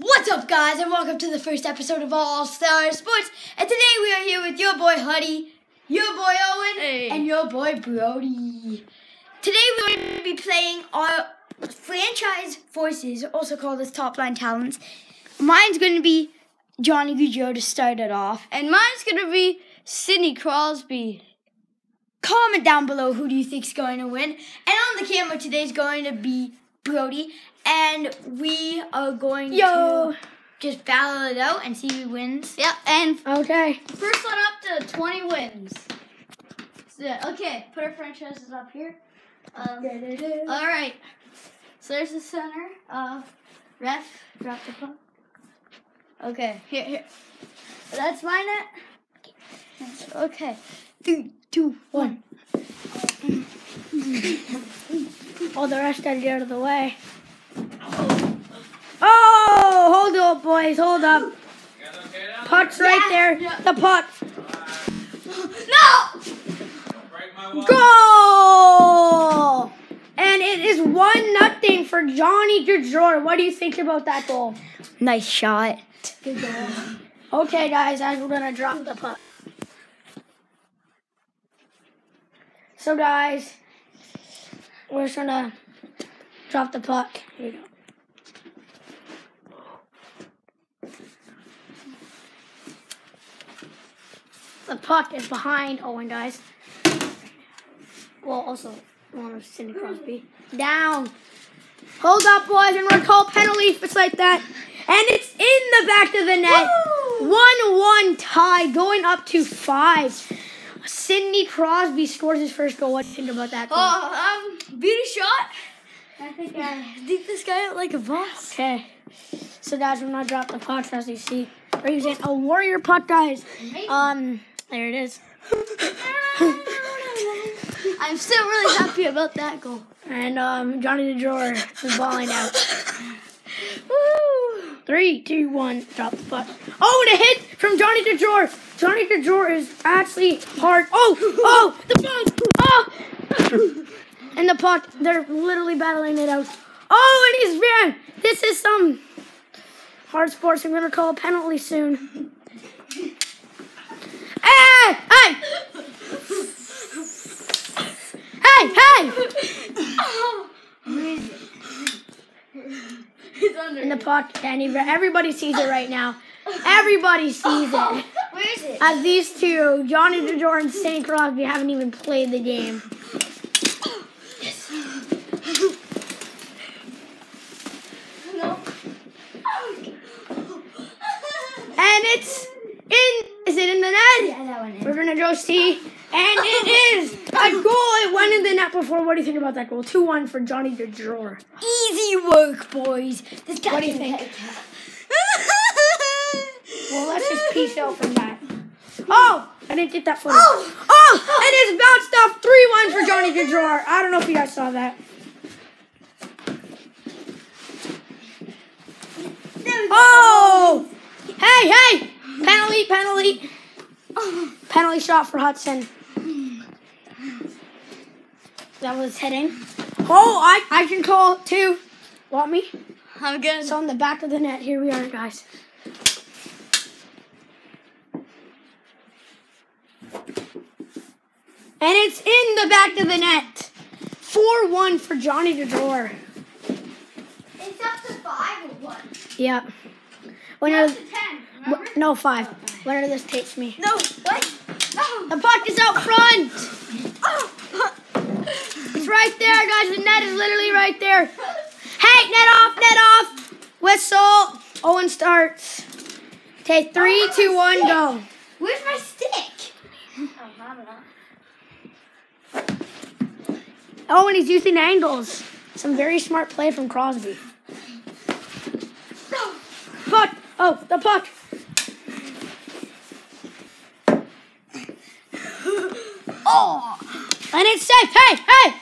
What's up, guys, and welcome to the first episode of All Star Sports. And today we are here with your boy Huddy, your boy Owen, Hey. and your boy Brody. Today we're going to be playing our franchise forces, also called as top line talents. Mine's going to be Johnny Gaudreau to start it off. And mine's gonna be Sidney Crosby. Comment down below who do you think's going to win. And on the camera today is going to be Brody, and we are going Yo. to just battle it out and see who wins. Yep, and Okay. first one up to 20 wins. So, okay, put our franchises up here. Um, all right. So there's the center. Uh, ref, drop the puck. Okay, here, here. That's my net. Okay. Three, two, one. All the rest gotta get out of the way. Oh, hold up, boys, hold up. Pot's right there. The pot. No! Goal! And it is one nothing for Johnny Gaudreau. What do you think about that goal? Nice shot. Good goal. Okay, guys, as we're gonna drop the puck. So, guys, we're just gonna drop the puck. Here we go. The puck is behind Owen, guys. Well, also one of Sidney Crosby. Down. Hold up, boys, and we're penalty if it's like that. And it's in the back of the net. One-one tie, going up to five. Sidney Crosby scores his first goal. What do you think about that goal? Oh, um, beauty shot. I think I. Dig this guy out like a boss. Okay. So guys, we're gonna drop the puck as you see. We're using a warrior pot, guys. Um, there it is. I'm still really happy about that goal. And um, Johnny the Drawer is balling out. Woo! Three, two, one, drop the puck. Oh, and a hit from Johnny the Drawer. Johnny the Drawer is actually hard. Oh, oh, the puck. Oh, and the puck. They're literally battling it out. Oh, and he's ran. This is some hard sports. I'm gonna call a penalty soon. Hey, hey, hey, hey! He's under. And the puck, and he, everybody sees it right now. Everybody sees it. Where is it? As these two, Johnny DeJour and St. Crosby, haven't even played the game. no. And it's in. Is it in the net? Yeah, that one is. We're gonna go see. And it is a goal. It went in the net before. What do you think about that goal? 2 1 for Johnny DeJour. Easy work, boys. This guy What do you think? Well, let's just peace out from that. Oh! I didn't get that footage. Oh! Oh! And it's bounced off 3 1 for Johnny DeJour. I don't know if you guys saw that. There we go. Oh! Hey, hey! Penalty, penalty. Penalty shot for Hudson. That was hitting. Oh, I, I can call too. Want me? I'm good. It's on the back of the net. Here we are, guys. And it's in the back of the net. 4 1 for Johnny DeJour. It's up to five or what? Yep. Winner, To 10, no, 5. Winner of this takes me. No, what? No. The puck is out front. Oh. It's right there, guys. The net is literally right there. Hey, net off, net off. Whistle. Owen starts. Okay, three, two, one, go. Where's my stick? Oh, and he's using angles. Some very smart play from Crosby. Puck. Oh, the puck. Oh. And it's safe. Hey, hey.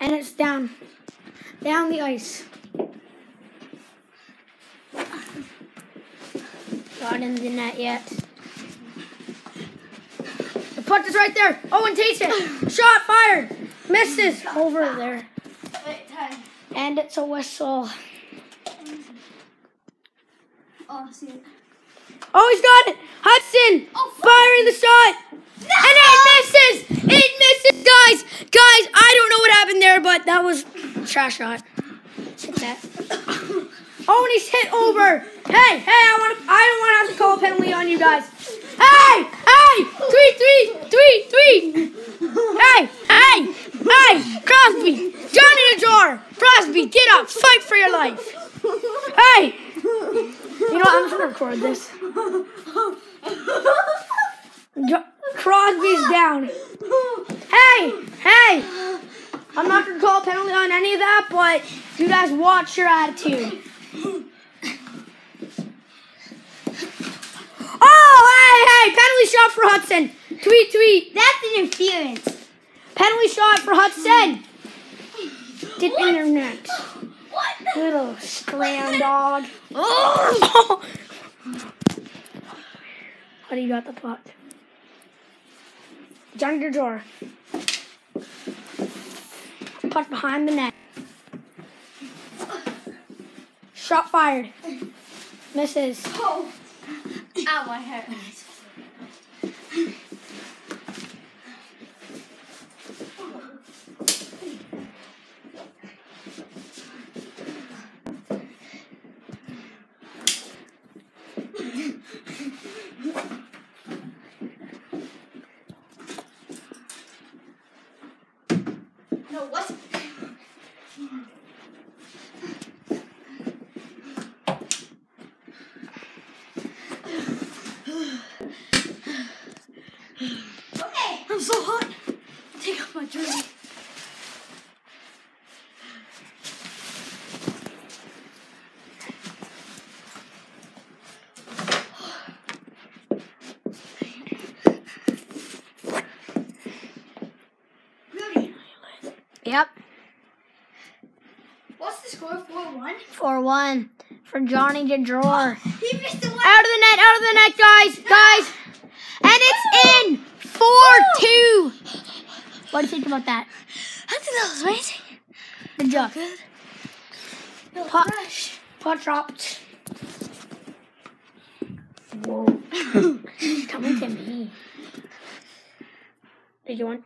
And it's down. Down the ice. Not in the net yet. The puck is right there. Oh, Owen takes it. Shot fired. Misses over there. And it's a whistle. Oh, see it. Oh, he's got it! Hudson! Oh, firing the shot! And it misses! It misses, guys! Guys, I don't know what happened there, but that was trash shot. Hit that. Oh, and he's hit over. Hey, hey, I want to. I don't want to have to call a penalty on you guys. Hey, hey, three, three, three, three. Hey, hey, hey, Crosby, Johnny the Jar, Crosby, get up, fight for your life. Hey, you know what? I'm just gonna record this. Jo- Crosby's down. Hey, hey! I'm not gonna call a penalty on any of that, but you guys watch your attitude. Oh, hey, hey! Penalty shot for Hudson. Tweet, tweet. That's interference. Penalty shot for Hudson. Did internet. What? Little scram dog. Oh! How do you got the puck? Johnny the drawer. Behind the net. Shot fired. Misses. Oh. Ow, my hair. No, what? Okay. I'm so hot. Take off my jersey. Rudy, Yep. what's the score? 4-1? 4 1 for Johnny to draw. He missed the one. Out of the net, out of the net, guys, guys. And it's in 4 2. What do you think about that? I think that was amazing. Good job. Was Pop. fresh. Pot dropped. Whoa. He's coming to me. Did you want?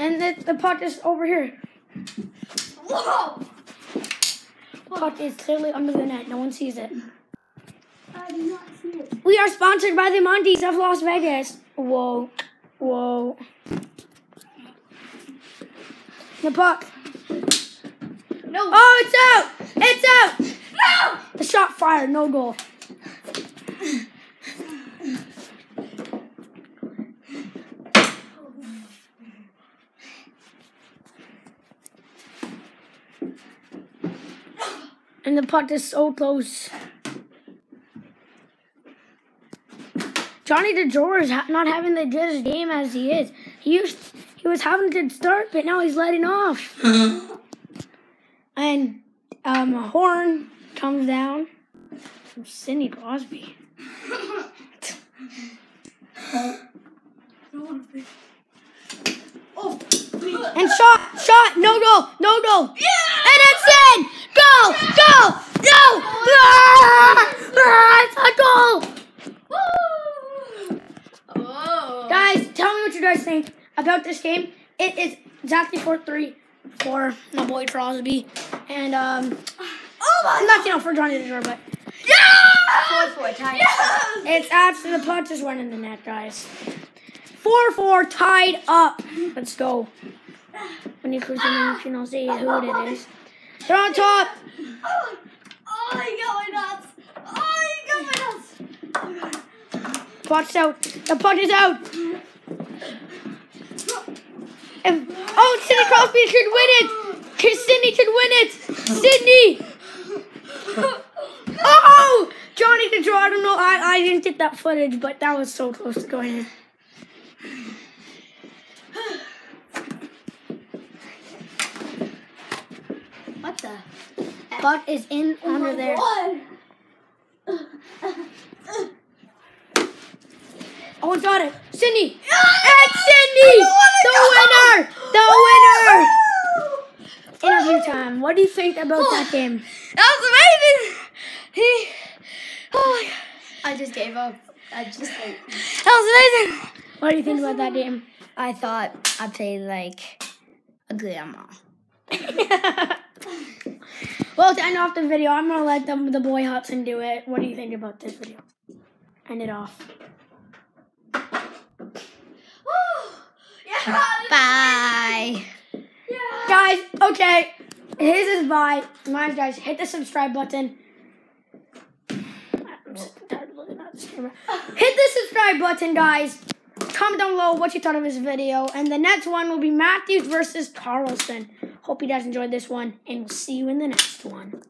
And the, the pot is over here. Whoa! Pot is clearly under the net. No one sees it. I did not see it. We are sponsored by the Monties of Las Vegas. Whoa. Whoa. The puck. No. Oh, it's out! It's out! No! The shot fired. No goal. And the puck is so close. Johnny Drawer is ha- not having the good game as he is. He used he was having a good start, but now he's letting off. and um, a horn comes down from Sidney Crosby. And shot, shot, no goal, no goal. And it's in! Go, go, go! Ah! Ah, it's a goal! Oh. Guys, tell me what you guys think about this game. It is exactly 4-3 for my boy Crosby. And, um, oh my not, you know, for Johnny the Drawer, but Yeah! Four, four, tied. Yes! it's actually, the puck just went in the net, guys. 4-4 tied up. Let's go. When you cruise in, you know, see who it is. They're on top. Oh, oh, you got my nuts. Oh, my nuts. Puck's out. The puck is out. And, oh, Sidney Crosby could win it. Sidney could win it. Sidney. Oh, Johnny the draw. I don't know. I, I didn't get that footage, but that was so close to going in. What the? Puck is in under oh there. Oh, I got it. Sidney. And Sidney, the winner. The winner. Oh! Interview time. What do you think about that oh! game? That was amazing. He, oh my god. I just gave up. I just like. That was amazing. What do you think about that game? I thought I played like a grandma. well, to end off the video, I'm gonna let them, the boy Hudson do it. What do you think about this video? End it off. Oh, yeah. Bye. Guys, okay. His is bye. Mine, guys, hit the subscribe button. I'm just tired of looking at this camera. Hit the subscribe button, guys. Comment down below what you thought of this video. And the next one will be Matthews versus Carlson. Hope you guys enjoyed this one, and we'll see you in the next one.